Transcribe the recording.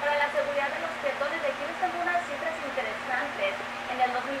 Pero la